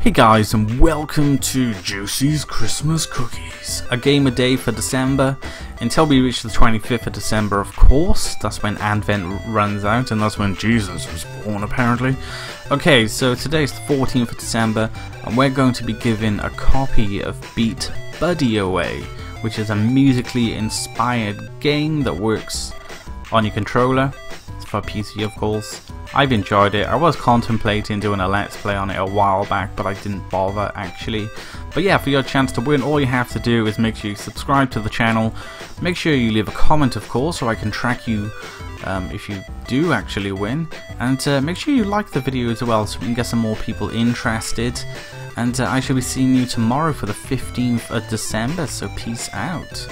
Hey guys and welcome to Juicy's Christmas Cookies. A game a day for December until we reach the 25th of December of course. That's when Advent runs out and that's when Jesus was born apparently. Okay so today's the 14th of December and we're going to be giving a copy of Beat Buddy away which is a musically inspired game that works on your controller. It's for PC of course I've enjoyed it. I was contemplating doing a let's play on it a while back, but I didn't bother actually. But yeah, for your chance to win, all you have to do is make sure you subscribe to the channel. Make sure you leave a comment, of course, so I can track you um, if you do actually win. And uh, make sure you like the video as well, so we can get some more people interested. And uh, I shall be seeing you tomorrow for the 15th of December, so peace out.